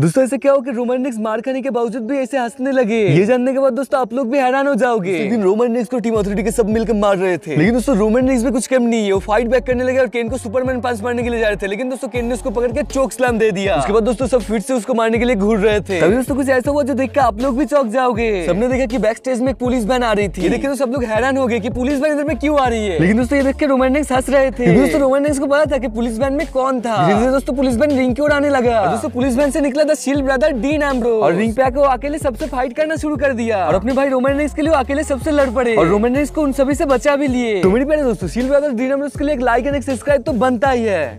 दोस्तों ऐसे क्या हो कि रोमन रिक्स मार खाने के बावजूद भी ऐसे हंसने लगे? ये जानने के बाद दोस्तों आप लोग भी हैरान हो जाओगे। एक दिन रोमन रिक्स को टीम अथॉरिटी के सब मिलकर मार रहे थे। लेकिन दोस्तों रोमन रिक्स में कुछ कम नहीं है। वो फाइट बैक करने लगे और केन को सुपरमैन पंच मारने के लिए जा रहे थे। लेकिन दोस्तों केन ने उसको पकड़ के चोक स्लैम दे दिया। उसके बाद दोस्तों सब फिर से उसको मारने के लिए घूर रहे थे। तभी दोस्तों कुछ ऐसा हुआ जो देख के आप लोग भी चौक जाओगे। सबने देखा की बैक स्टेज में एक पुलिस वैन आ रही थी। देखिए तो सब लोग हैरान हो गए की पुलिस वैन इधर में क्यों आ रही है? लेकिन दोस्तों ये देख के रोमन रिक्स हंस रहे थे। दोस्तों रोमन रिक्स को पता था की पुलिस वैन में कौन था। दोस्तों पुलिस वैन रिंग की ओर आने लगा। दोस्तों पुलिस वैन से निकला था शील ब्रदर डीन एम्ब्रो और रिंग पे आके वो अकेले सबसे फाइट करना शुरू कर दिया। और अपने भाई रोमन रेंस के लिए अकेले सबसे लड़ पड़े। और रोमन रेंस को उन सभी से बचा भी लिए। तो मेरे प्यारे दोस्तों सील ब्रदर डीन एम्ब्रोस के लिए एक लाइक एंड एक सब्सक्राइब तो बनता ही है।